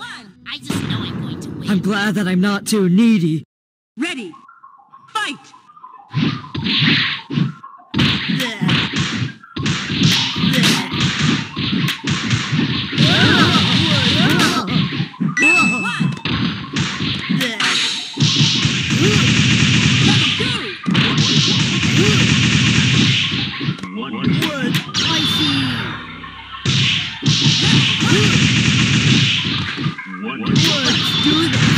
I just know I'm going to win. I'm glad that I'm not too needy. Ready. Fight. I see. Oh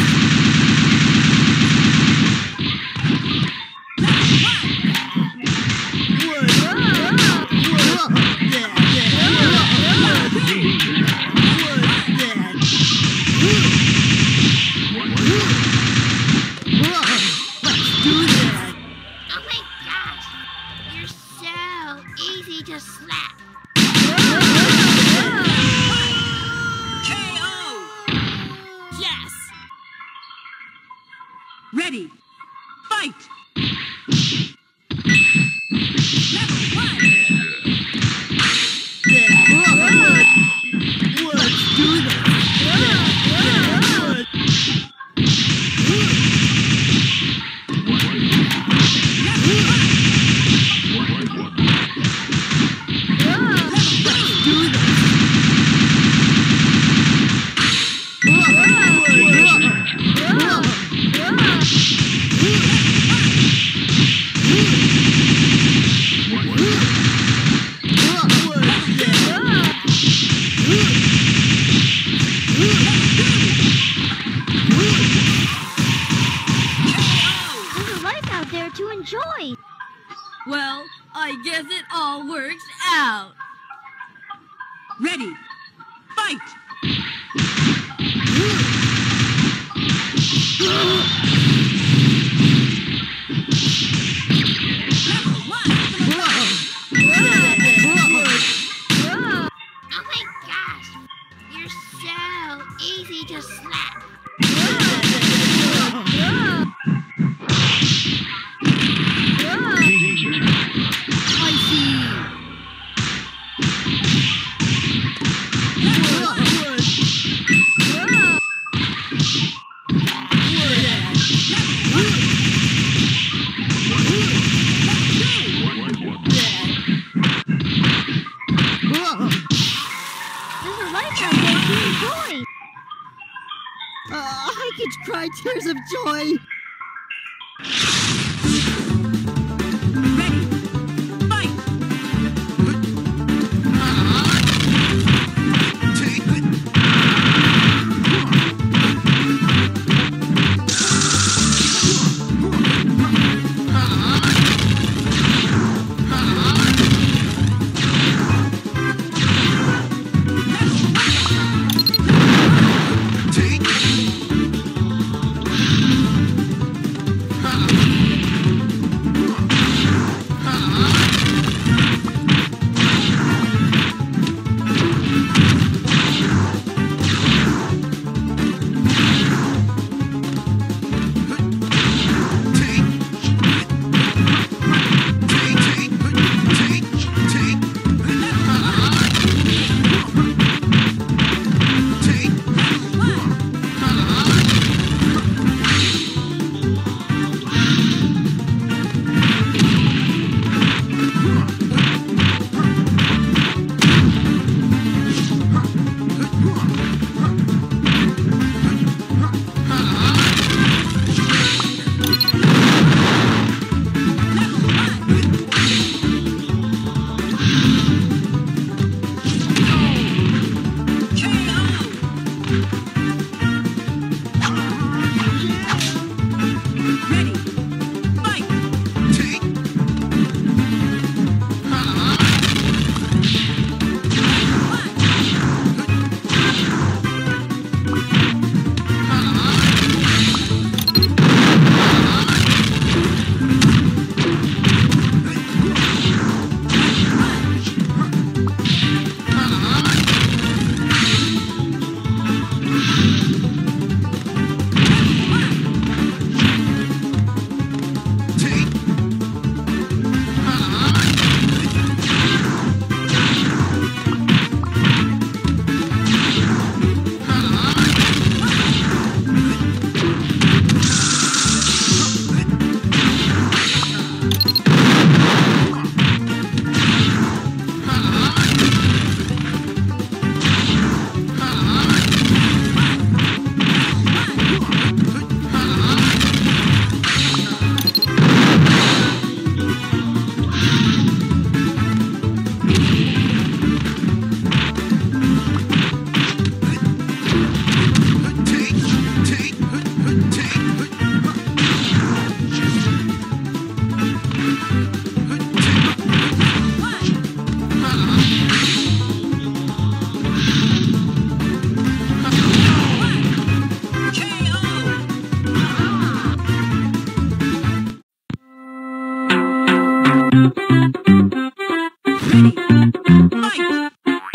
tears of joy.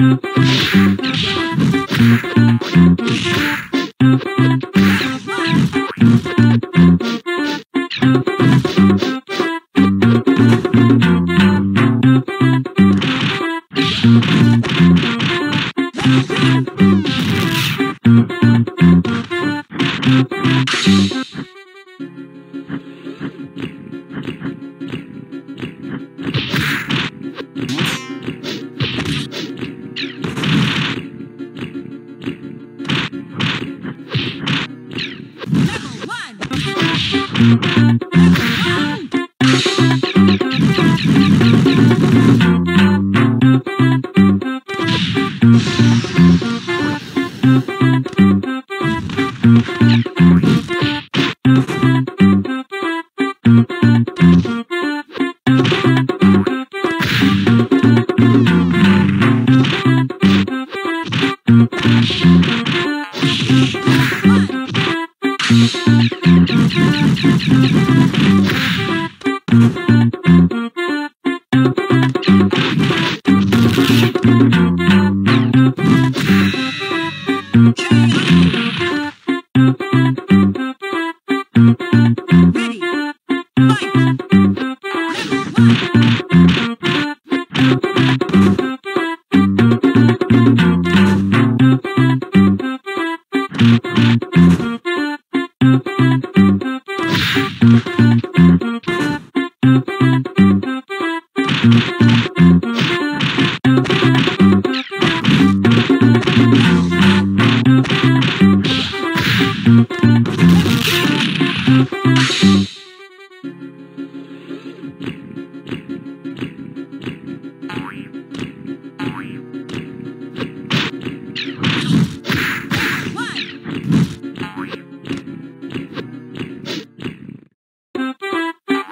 Mm-hmm.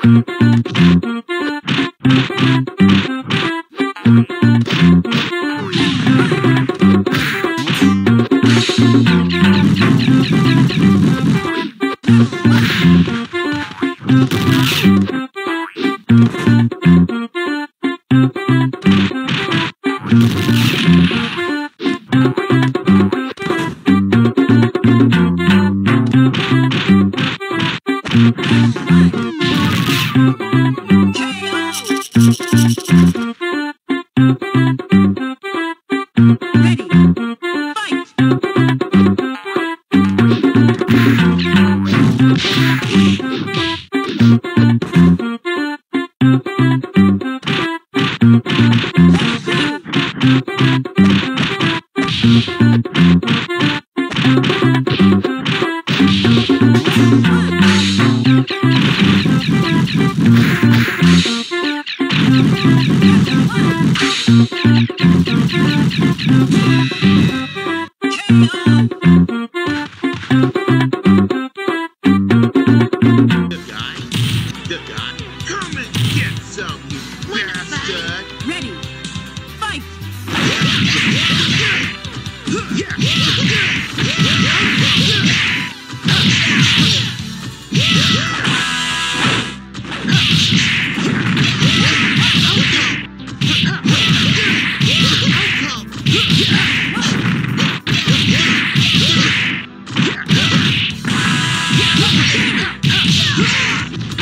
Ready. Fight. Good yourself, you bastard! Ready, fight! Yeah!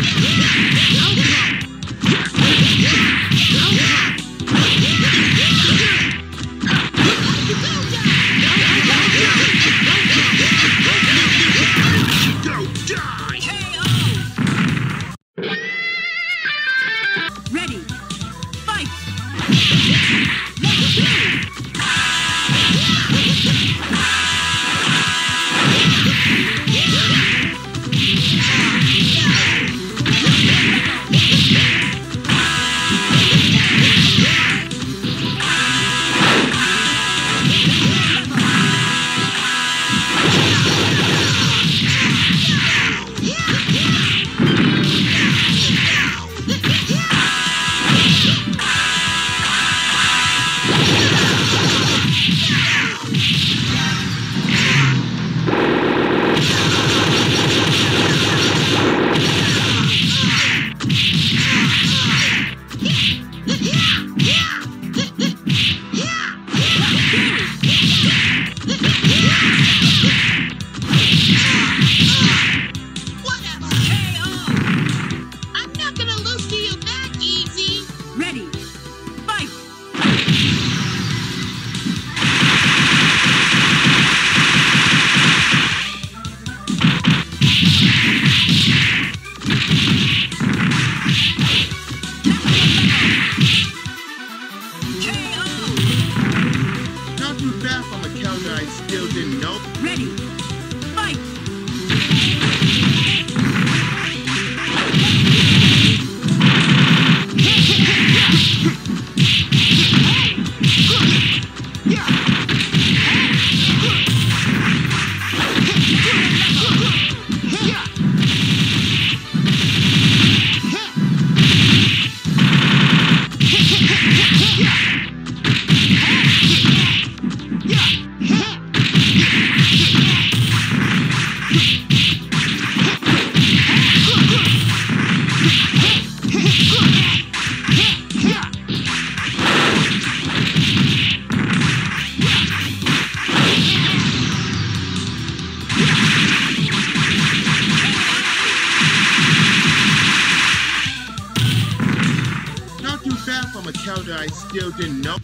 Bad from a character I still didn't know.